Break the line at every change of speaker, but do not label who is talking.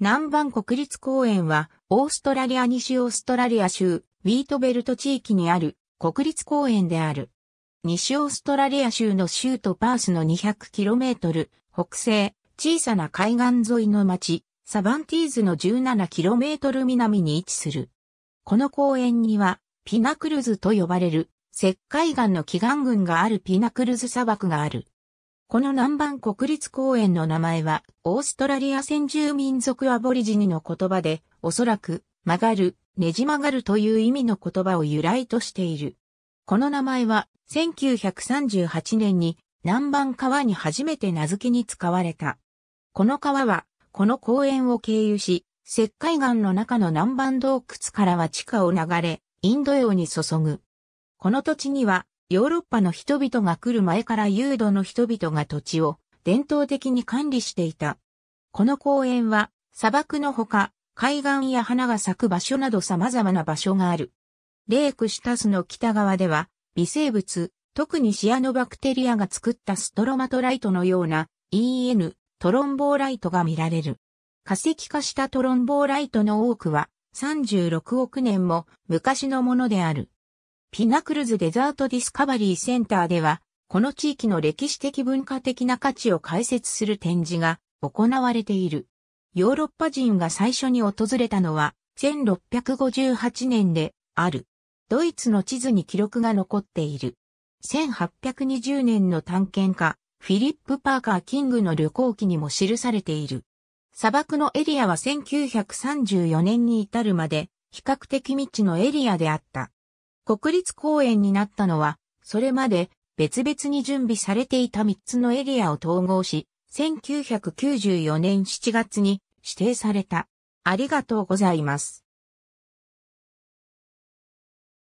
南蛮国立公園は、オーストラリア西オーストラリア州、ウィートベルト地域にある国立公園である。西オーストラリア州の州都パースの 200km、北西、小さな海岸沿いの町、サバンティーズの 17km 南に位置する。この公園には、ピナクルズと呼ばれる、石灰岩の祈願群があるピナクルズ砂漠がある。この南蛮国立公園の名前は、オーストラリア先住民族アボリジニの言葉で、おそらく、曲がる、ねじ曲がるという意味の言葉を由来としている。この名前は、1938年に南蛮川に初めて名付けに使われた。この川は、この公園を経由し、石灰岩の中の南蛮洞窟からは地下を流れ、インド洋に注ぐ。この土地にはヨーロッパの人々が来る前からユードの人々が土地を伝統的に管理していた。この公園は砂漠のほか海岸や花が咲く場所など様々な場所がある。レイクシュタスの北側では微生物、特にシアノバクテリアが作ったストロマトライトのような EN トロンボーライトが見られる。化石化したトロンボーライトの多くは36億年も昔のものである。ピナクルズデザートディスカバリーセンターでは、この地域の歴史的文化的な価値を解説する展示が行われている。ヨーロッパ人が最初に訪れたのは1658年である。ドイツの地図に記録が残っている。1820年の探検家、フィリップ・パーカー・キングの旅行記にも記されている。砂漠のエリアは1934年に至るまで比較的未知のエリアであった。国立公園になったのは、それまで別々に準備されていた3つのエリアを統合し、1994年7月に指定された。ありがとうございます。